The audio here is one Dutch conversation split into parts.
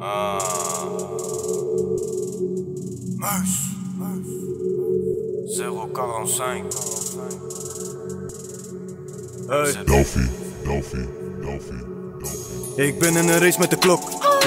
Ah. Muis. 045. Hey. Delphi, Delphi, Delphi, Delphi. Ik ben in een race met de klok.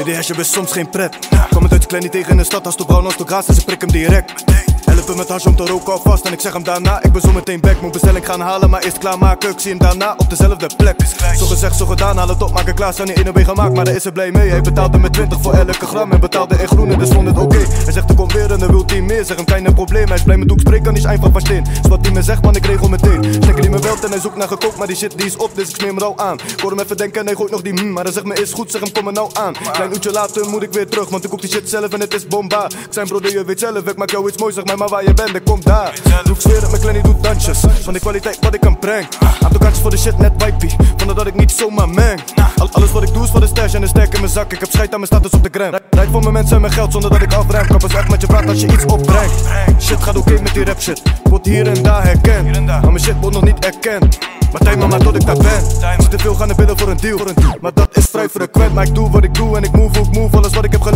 Die hasje is soms geen pret. Kwam het uit klein niet tegen in de stad als de brouw als de gaas en ze prik hem direct. Helpen met hash om te roken alvast en ik zeg hem daarna. Ik ben zo meteen back, moet bestelling gaan halen maar eerst klaarmaken. Ik zie hem daarna op dezelfde plek. Zo gezegd, zo gedaan, haal het op, maken klaar Staan niet in een gemaakt, maar daar is er blij mee. Hij betaalde met 20 voor elke gram en betaalde in groen en dus vond het oké. Hij zegt er komt weer en dan wil hij meer, zeg een kleine probleem. Hij is blij met hoe ik spreek, kan niet einfach verstaan Is wat hij me zegt, man ik regel meteen. Stekker die me belt en hij zoekt naar gekookt, maar die shit die is op dus ik smeer hem rauw aan. Ik hoor hem even denken en hij gooit nog die mm, maar hij zegt me is goed, zeg hem kom er nou aan. Klein uurtje later moet ik weer terug, want ik koop die shit zelf en het is bomba. Ik zijn broeder, je weet zelf, ik maak jou iets moois, zeg mij maar waar je bent, ik kom daar. Doe ik dat mijn kleine doet dansjes. Van de kwaliteit wat ik kan breng Aantal kaartjes voor de shit net wipey. Van dat ik niet zomaar meng. Al, Alles wat ik doe is voor de stash en een sterk in mijn zak. Ik heb scheid aan mijn status op de gram. Rijd voor mijn mensen en mijn geld zonder dat ik afrem. Kappers echt met je praat als je iets opbrengt. Shit gaat oké met die rap shit. Wordt hier en daar herkend. Maar mijn shit wordt nog niet erkend. Maar tijd maar, maar tot ik daar ben. Zie te veel gaan er willen voor een deal. Maar dat is vrij frequent. Maar ik doe wat ik doe en ik move ik move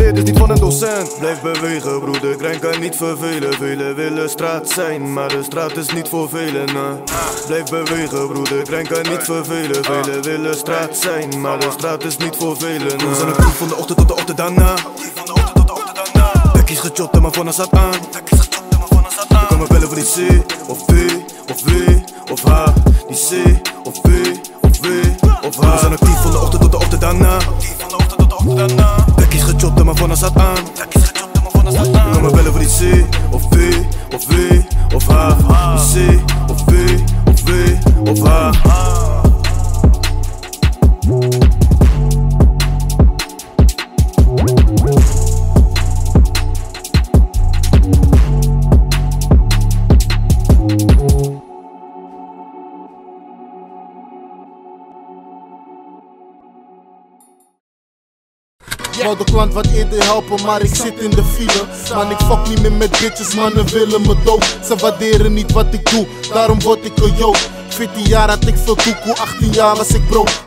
Geleerd is niet van een docent. Blijf bewegen broeder, Krijn kan niet vervelen. Velen willen straat zijn, maar de straat is niet voor velen nah. Blijf bewegen broeder, Krijn kan niet vervelen. Velen willen straat zijn, maar de straat is niet voor velen nah. We zijn actief van de ochtend tot de ochtend daarna. Bekkies gechopt en mijn phone staat aan. Je kan me bellen voor die C of B of W of H. Die C of B of W of H. We zijn actief van de ochtend tot de ochtend daarna Bekkies gechopt en mijn phone staat aan kan me bellen voor die C of B of W of H C of B of W of H Ik wou de klant wat eerder helpen, maar ik zit in de file. Man, ik fuck niet meer met bitches, mannen willen me dood. Ze waarderen niet wat ik doe, daarom word ik een jood. 14 jaar had ik veel toekoe, 18 jaar was ik brood.